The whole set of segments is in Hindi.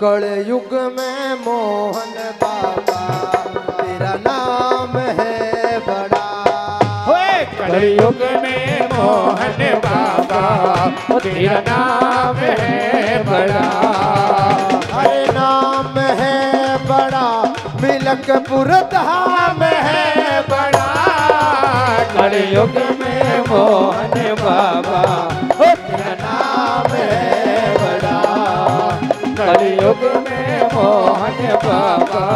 कल युग में मोहन बाबा तेरा नाम है बड़ा। होए कलयुग में मोहन बाबा तेरा नाम है बड़ा। अरे नाम है बड़ा मिलकपुर धाम है बड़ा। कलयुग में मोहन बाबा में मोहन बाबा।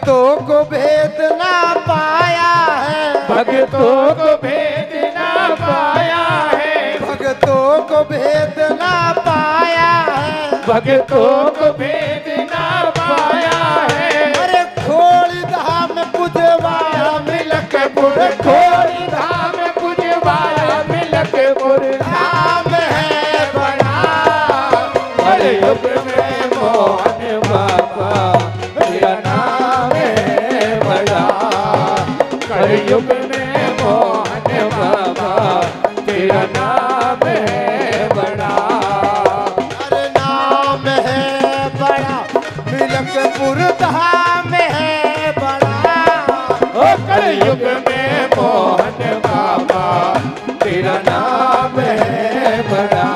भक्तों को भेद ना पाया है। भक्तों को भेद ना पाया है। भक्तों को भेद ना पाया है। भक्तों को भेद ना पाया है। अरे खोड़ी धाम पुजवाया मिलकपुर खोरी धाम पुजवाया मिलकपुर धाम है बड़ा। कलयुग में मोहन बाबा तेरा नाम कलयुग में मोहन बाबा तेरा नाम है बड़ा। अरे नाम है बड़ा मिलकपुर धाम है बड़ा। ओ कलयुग में मोहन बाबा तेरा नाम है बड़ा।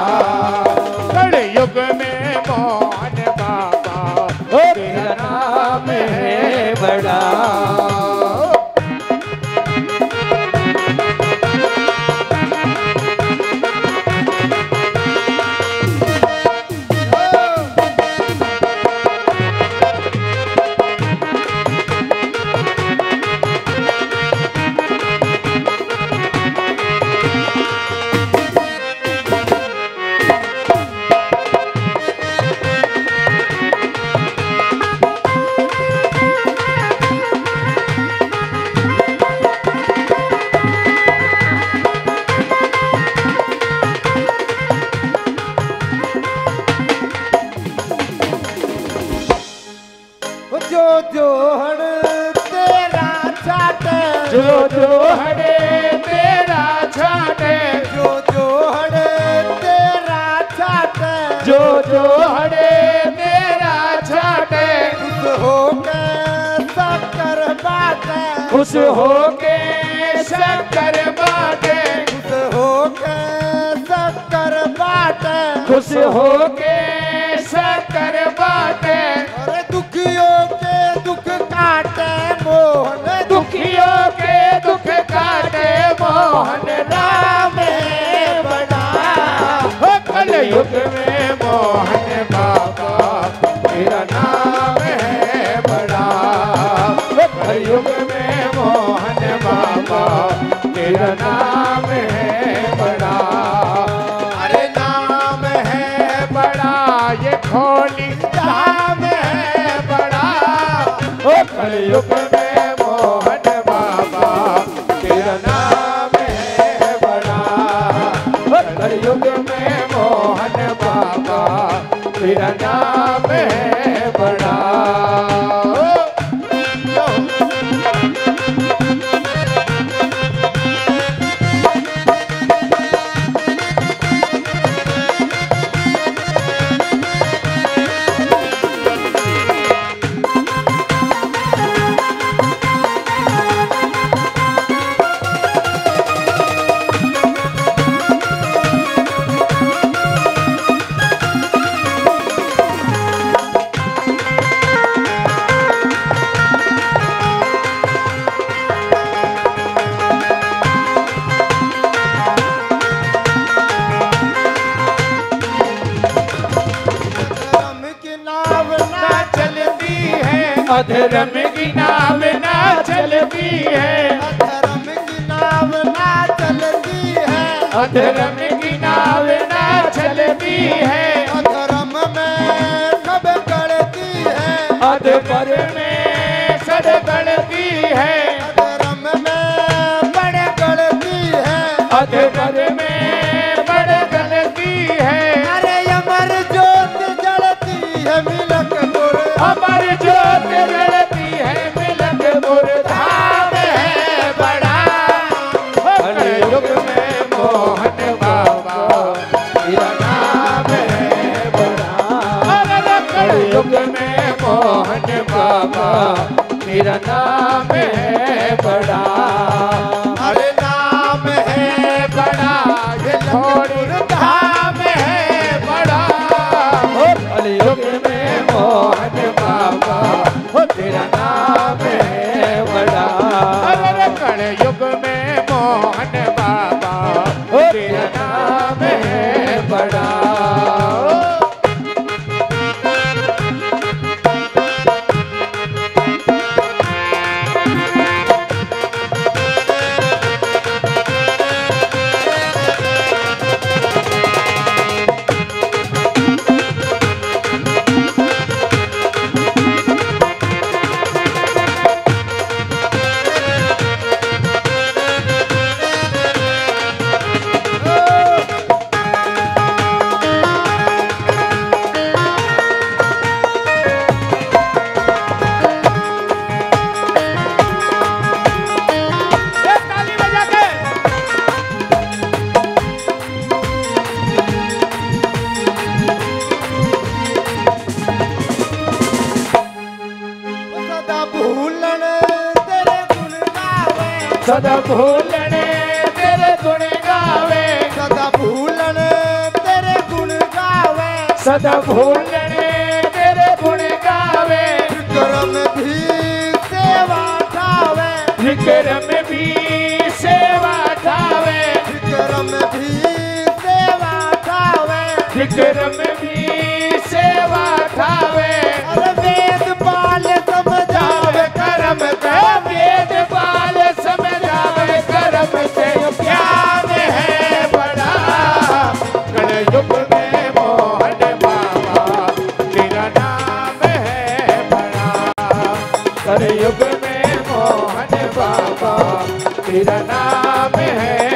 कलयुग में मोहन बाबा तेरा नाम है बड़ा। जो जो हरे तेरा छाटे। जो जो हर तेरा चाटे जो जो हरे तेरा छाटे। खुश हो के शक्कर बाटे। खुश हो के शक्कर बाटे। खुश हो के शक्कर बाटे। खुश हो के नाम है बड़ा। अरे नाम है बड़ा, ये खोली धाम है बड़ा। ओ कलयुग में मोहन बाबा, तेरा नाम है बड़ा। ओ कलयुग में मोहन बाबा, तेरा नाम है अधर्म की नाम ना चलती है। अधर्म की नाम ना चलती है। अधर्म की नाम ना चलती है। अधर्म में सब गलती है। अध पर में सद गलती है। अधर्म में बड़े गलती है। अध पर में बड़ गलती है। अरे अमर ज्योत जलती है मिलक अमर मेरा नाम है बड़ा। सदा भूलने तेरे गुण गावे। सदा भूलने तेरे गुण गावे। सदा भूलने कलयुग में मोहन बाबा तेरा नाम है